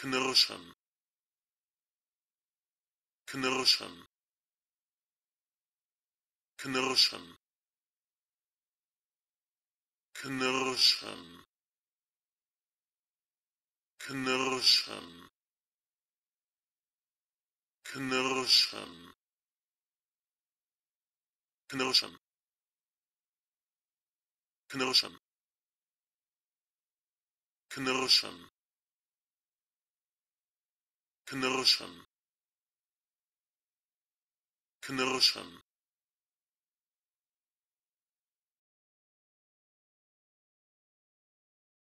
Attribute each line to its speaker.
Speaker 1: knirschen. Knirschen. Knirschen. Knirschen. Knirschen. Knirschen. Knirschen. Knirschen. Knirschen knirschen